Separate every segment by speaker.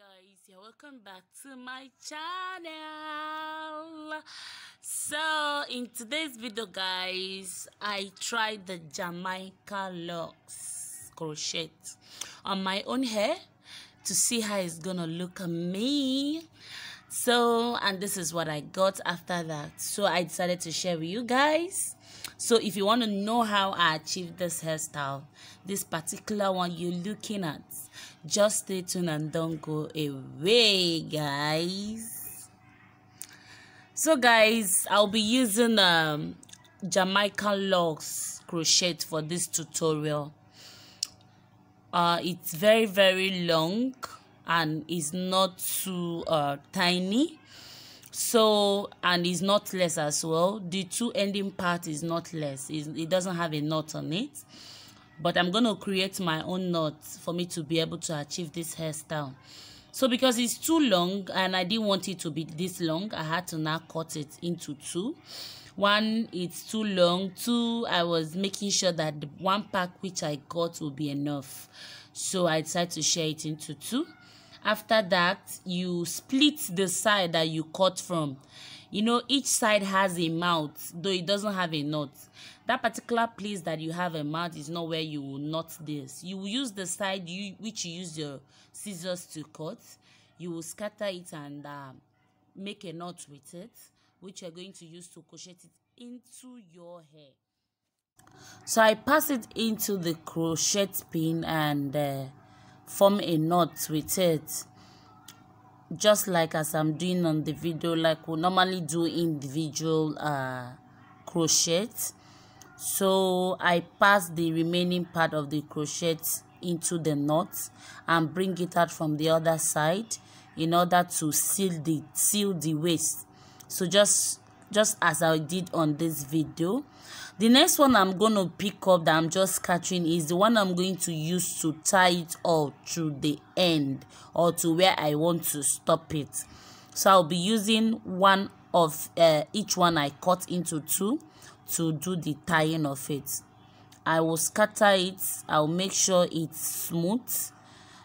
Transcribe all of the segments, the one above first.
Speaker 1: guys you're welcome back to my channel. So in today's video guys i tried the jamaica locs crochet on my own hair to see how it's gonna look on me. So and this is what i got after that. So i decided to share with you guys. So if you want to know how i achieved this hairstyle this particular one you're looking at just stay tuned and don't go away guys. So guys i'll be using um jamaican locs crochet for this tutorial. Uh it's very very long and it's not too uh tiny. So and it's not less as well. The two ending part is not less. It's, it doesn't have a knot on it but i'm going to create my own knot for me to be able to achieve this hairstyle. So because it's too long and i didn't want it to be this long i had to now cut it into two. One it's too long. Two i was making sure that the one pack which i got will be enough. So i decided to share it into two. After that you split the side that you cut from. You know each side has a mouth though it doesn't have a knot that particular place that you have a mouth is not where you will knot this. You will use the side you which you use your scissors to cut. You will scatter it and uh, make a knot with it which you're going to use to crochet it into your hair. So i pass it into the crochet pin and uh, form a knot with it. Just like as i'm doing on the video like we normally do individual uh crochet so i pass the remaining part of the crochet into the knot and bring it out from the other side in order to seal the seal the waist. So just just as i did on this video. The next one i'm to pick up that i'm just catching is the one i'm going to use to tie it all to the end or to where i want to stop it. So i'll be using one of uh, each one i cut into two to do the tying of it. I will scatter it i'll make sure it's smooth.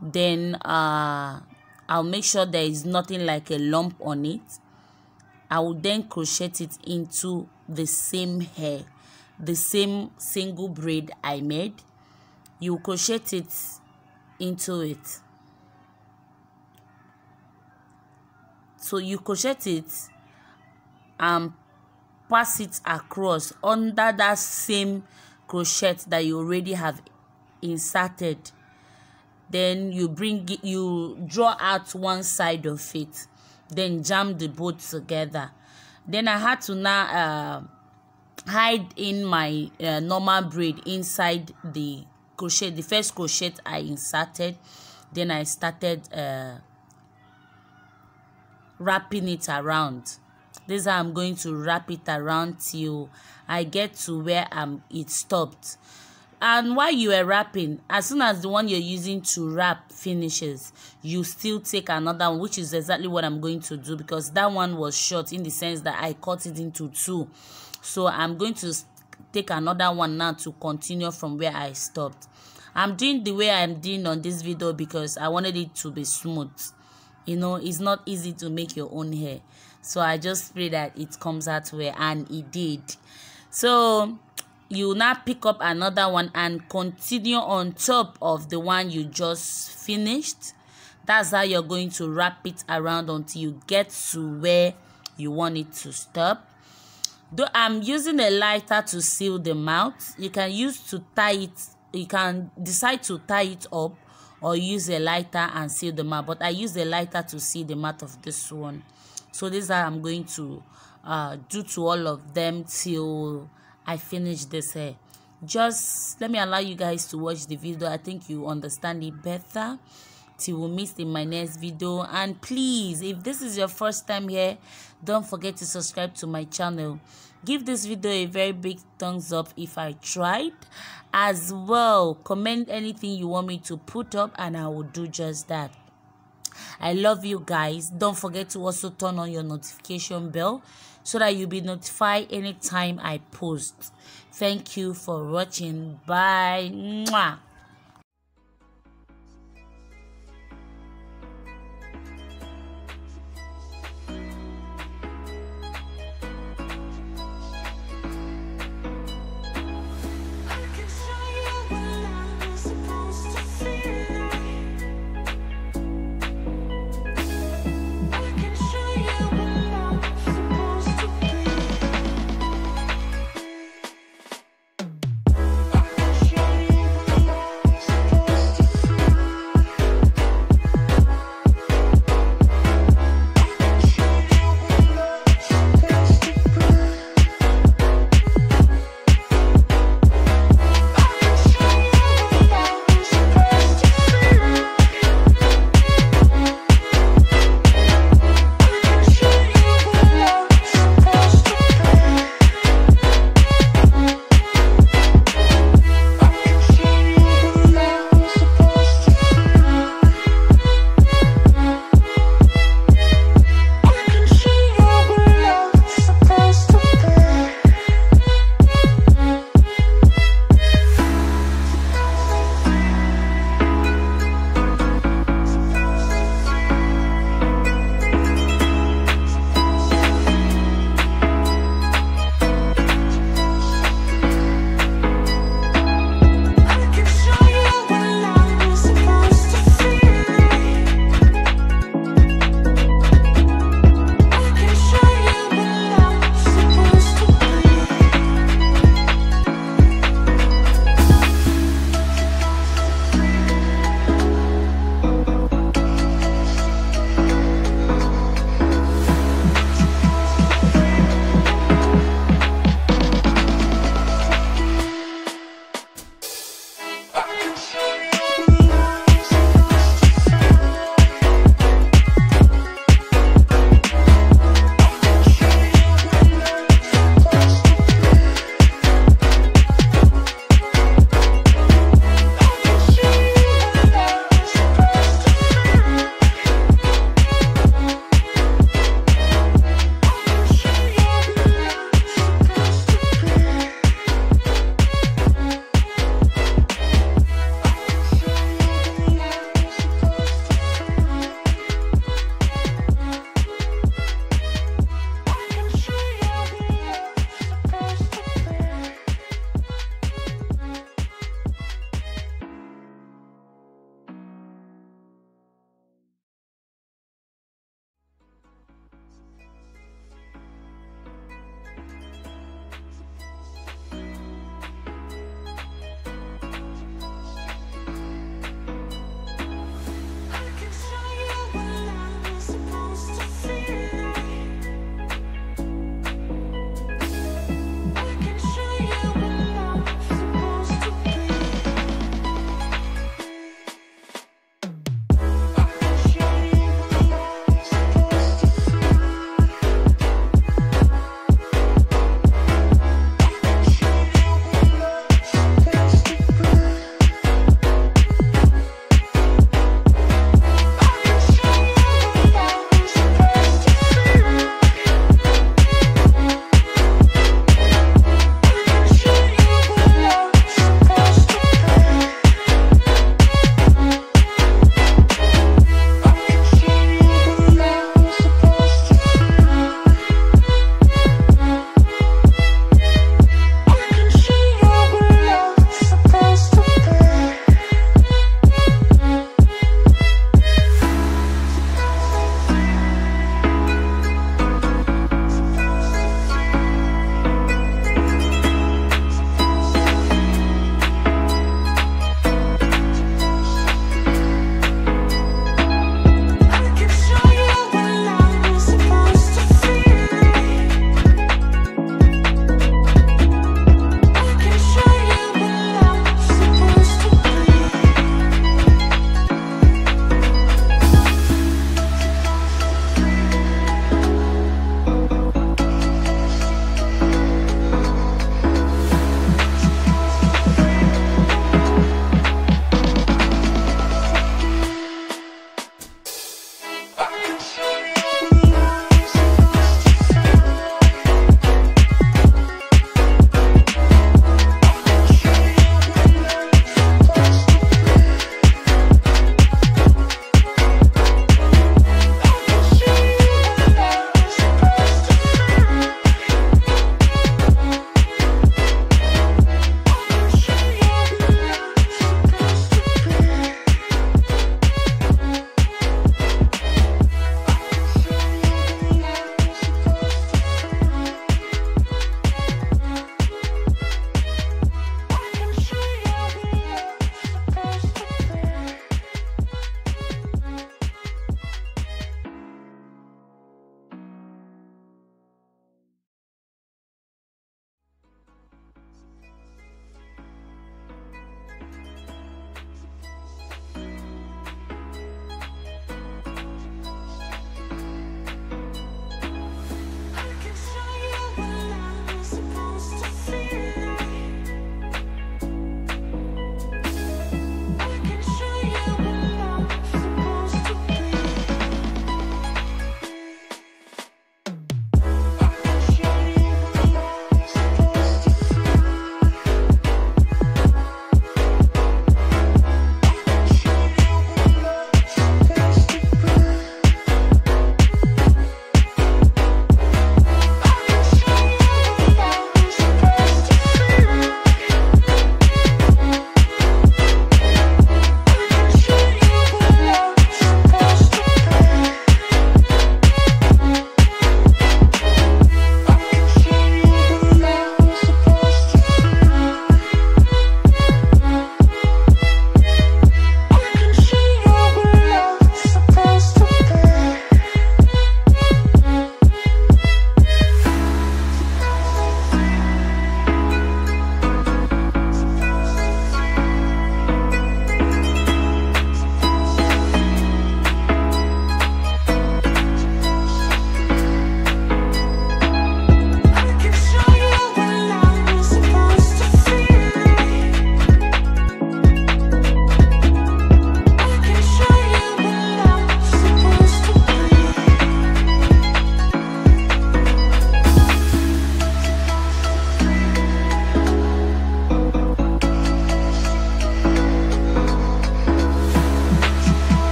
Speaker 1: Then uh i'll make sure there is nothing like a lump on it. I will then crochet it into the same hair the same single braid I made. You crochet it into it. So you crochet it and pass it across under that same crochet that you already have inserted. Then you bring you draw out one side of it then jam the both together. Then I had to now uh, hide in my uh, normal braid inside the crochet the first crochet i inserted. Then i started uh, wrapping it around this is how i'm going to wrap it around till i get to where um it stopped. And while you are wrapping as soon as the one you're using to wrap finishes you still take another one which is exactly what i'm going to do because that one was short in the sense that i cut it into two. So i'm going to take another one now to continue from where i stopped. I'm doing the way i'm doing on this video because i wanted it to be smooth. You know it's not easy to make your own hair so i just pray that it comes out well and it did. So you now pick up another one and continue on top of the one you just finished. That's how you're going to wrap it around until you get to where you want it to stop. Though i'm using a lighter to seal the mouth you can use to tie it you can decide to tie it up or use a lighter and seal the mouth but i use a lighter to seal the mouth of this one so this is how i'm going to uh do to all of them till i finish this hair. Just let me allow you guys to watch the video. I think you understand it better till we meet in my next video. And please if this is your first time here don't forget to subscribe to my channel. Give this video a very big thumbs up if i tried. As well comment anything you want me to put up and i will do just that i love you guys. Don't forget to also turn on your notification bell so that you'll be notified anytime i post. Thank you for watching. Bye. Mwah.